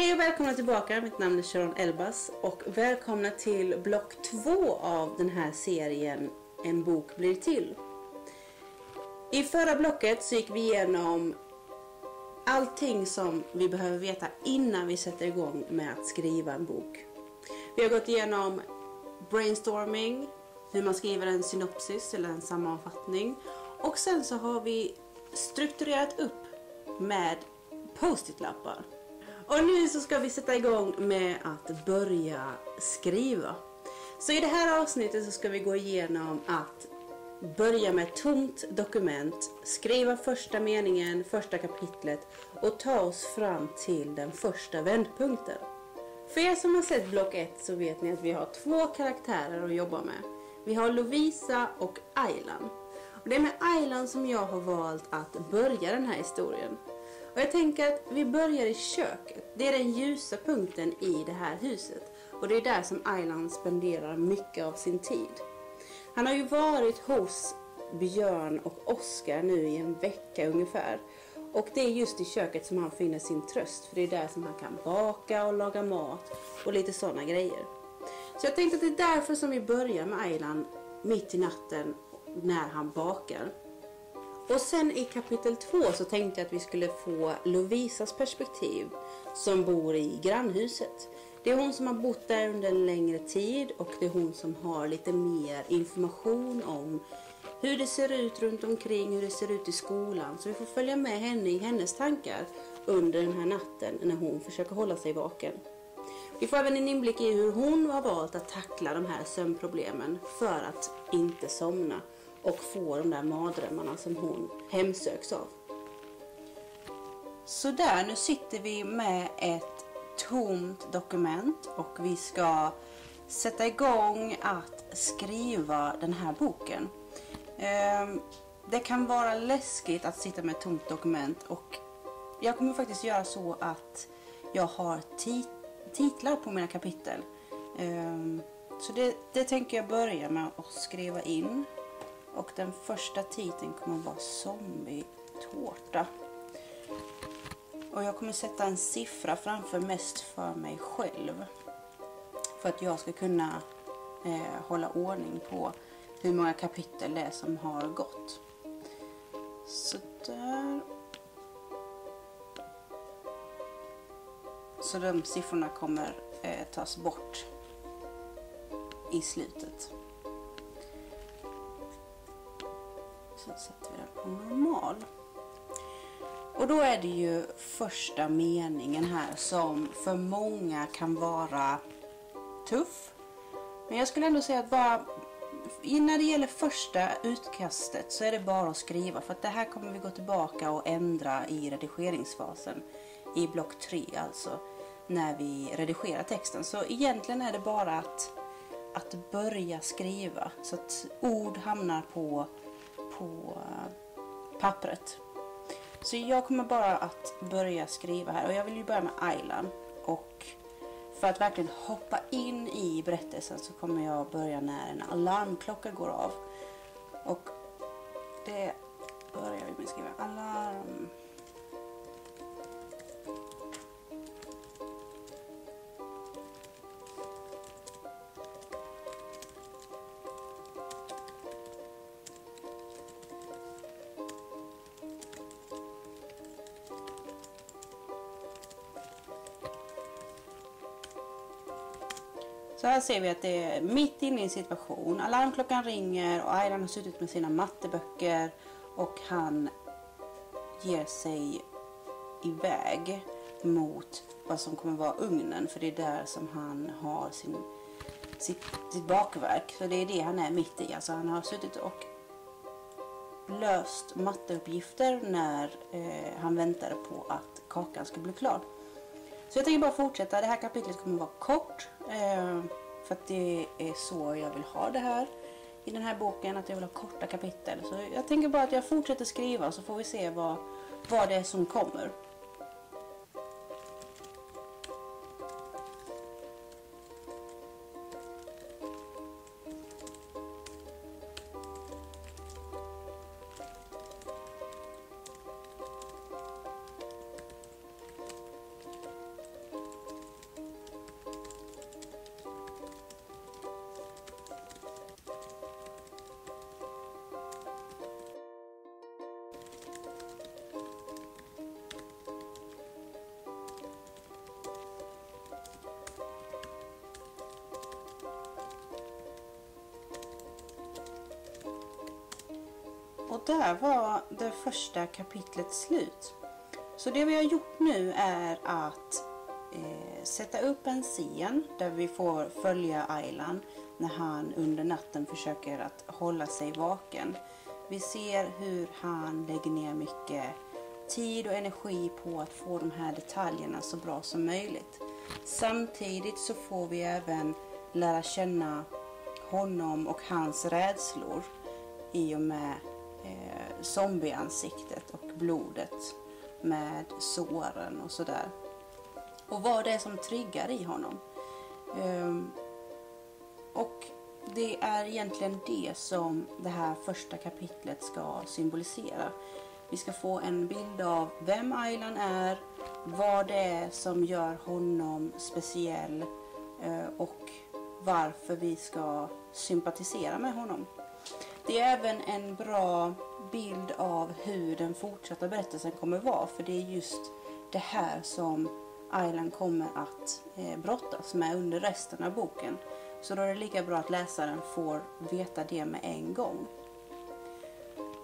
Hej och välkomna tillbaka, mitt namn är Sharon Elbas och välkomna till block två av den här serien En bok blir till. I förra blocket så gick vi igenom allting som vi behöver veta innan vi sätter igång med att skriva en bok. Vi har gått igenom brainstorming, hur man skriver en synopsis eller en sammanfattning och sen så har vi strukturerat upp med post-it-lappar. Och nu så ska vi sätta igång med att börja skriva. Så i det här avsnittet så ska vi gå igenom att börja med ett tomt dokument, skriva första meningen, första kapitlet och ta oss fram till den första vändpunkten. För er som har sett block 1 så vet ni att vi har två karaktärer att jobba med. Vi har Lovisa och Aylan. Och det är med Aylan som jag har valt att börja den här historien. Och jag tänker att vi börjar i köket. Det är den ljusa punkten i det här huset. Och det är där som Aylan spenderar mycket av sin tid. Han har ju varit hos Björn och Oskar nu i en vecka ungefär. Och det är just i köket som han finner sin tröst. För det är där som han kan baka och laga mat och lite sådana grejer. Så jag tänkte att det är därför som vi börjar med Aylan mitt i natten när han bakar. Och sen i kapitel två så tänkte jag att vi skulle få Lovisas perspektiv som bor i grannhuset. Det är hon som har bott där under en längre tid och det är hon som har lite mer information om hur det ser ut runt omkring, hur det ser ut i skolan. Så vi får följa med henne i hennes tankar under den här natten när hon försöker hålla sig vaken. Vi får även en inblick i hur hon har valt att tackla de här sömnproblemen för att inte somna och få de där mardrömmarna som hon hemsöks av. Så där, nu sitter vi med ett tomt dokument och vi ska sätta igång att skriva den här boken. Ehm, det kan vara läskigt att sitta med ett tomt dokument och jag kommer faktiskt göra så att jag har titlar på mina kapitel. Ehm, så det, det tänker jag börja med att skriva in. Och den första titeln kommer att vara Zombie-tårta. Och jag kommer sätta en siffra framför mest för mig själv. För att jag ska kunna eh, hålla ordning på hur många kapitel det är som har gått. Så där. Så de siffrorna kommer eh, tas bort i slutet. Så sätter vi den på normal. Och då är det ju första meningen här som för många kan vara tuff. Men jag skulle ändå säga att bara när det gäller första utkastet så är det bara att skriva för att det här kommer vi gå tillbaka och ändra i redigeringsfasen i block 3 alltså när vi redigerar texten. Så egentligen är det bara att, att börja skriva så att ord hamnar på på pappret. Så jag kommer bara att börja skriva här och jag vill ju börja med Aylan. Och för att verkligen hoppa in i berättelsen så kommer jag börja när en alarmklocka går av. Och det Så här ser vi att det är mitt inne i en situation. Alarmklockan ringer och Aylan har suttit med sina matteböcker och han ger sig iväg mot vad som kommer vara ugnen för det är där som han har sin, sitt, sitt bakverk. Så det är det han är mitt i. Alltså han har suttit och löst matteuppgifter när eh, han väntade på att kakan skulle bli klar. Så jag tänker bara fortsätta. Det här kapitlet kommer vara kort. Eh, för att det är så jag vill ha det här i den här boken. Att jag vill ha korta kapitel. Så jag tänker bara att jag fortsätter skriva så får vi se vad, vad det är som kommer. Och där var det första kapitlet slut. Så det vi har gjort nu är att eh, sätta upp en scen där vi får följa Aylan när han under natten försöker att hålla sig vaken. Vi ser hur han lägger ner mycket tid och energi på att få de här detaljerna så bra som möjligt. Samtidigt så får vi även lära känna honom och hans rädslor i och med eh, zombieansiktet och blodet med såren och sådär. Och vad det är som triggar i honom. Um, och det är egentligen det som det här första kapitlet ska symbolisera. Vi ska få en bild av vem Aylan är, vad det är som gör honom speciell eh, och varför vi ska sympatisera med honom. Det är även en bra bild av hur den fortsatta berättelsen kommer vara för det är just det här som Aylan kommer att eh, brottas med under resten av boken. Så då är det lika bra att läsaren får veta det med en gång.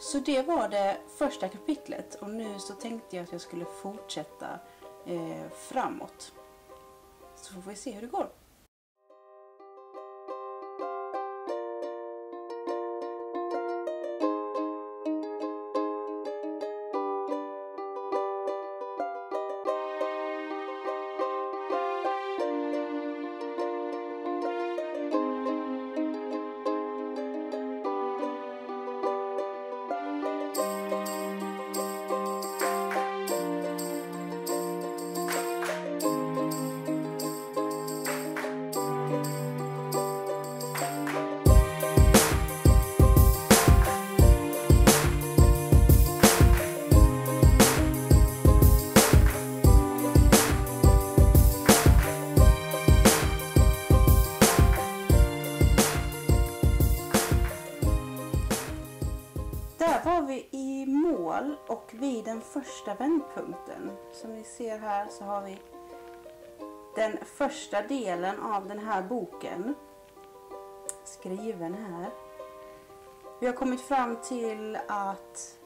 Så det var det första kapitlet och nu så tänkte jag att jag skulle fortsätta eh, framåt. Så får vi se hur det går. Och vid den första vändpunkten. Som ni ser här så har vi den första delen av den här boken skriven här. Vi har kommit fram till att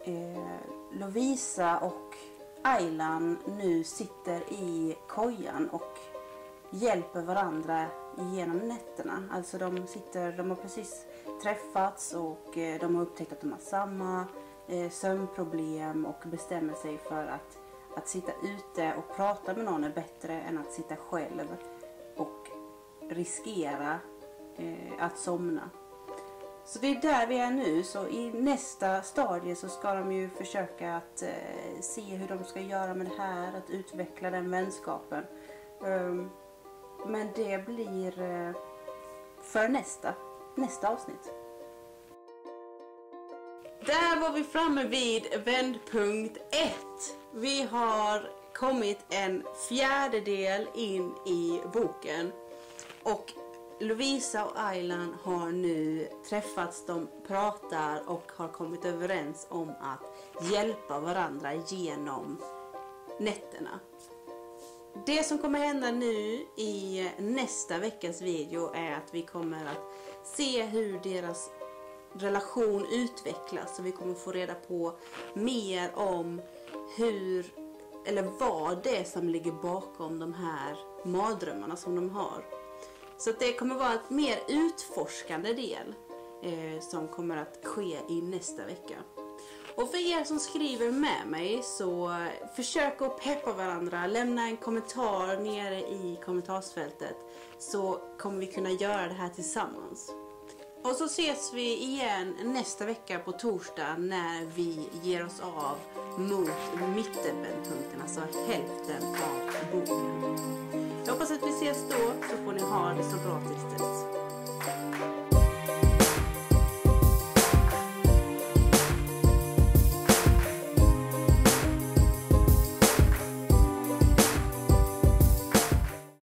eh, Lovisa och Aylan nu sitter i kojan och hjälper varandra genom nätterna. Alltså de sitter, de har precis träffats och eh, de har upptäckt att de har samma eh, sömnproblem och bestämmer sig för att, att sitta ute och prata med någon är bättre än att sitta själv och riskera eh, att somna. Så det är där vi är nu. Så i nästa stadie så ska de ju försöka att eh, se hur de ska göra med det här, att utveckla den vänskapen. Um, men det blir eh, för nästa, nästa avsnitt. Där var vi framme vid vändpunkt 1. Vi har kommit en fjärdedel in i boken. Och Lovisa och Aylan har nu träffats, de pratar och har kommit överens om att hjälpa varandra genom nätterna. Det som kommer hända nu i nästa veckas video är att vi kommer att se hur deras relation utvecklas och vi kommer få reda på mer om hur eller vad det är som ligger bakom de här mardrömmarna som de har. Så det kommer vara en mer utforskande del eh, som kommer att ske i nästa vecka. Och för er som skriver med mig så försök att peppa varandra, lämna en kommentar nere i kommentarsfältet så kommer vi kunna göra det här tillsammans. Och så ses vi igen nästa vecka på torsdag när vi ger oss av mot mittenvändpunkten, alltså hälften av boken. Jag hoppas att vi ses då, så får ni ha det så bra tills dess.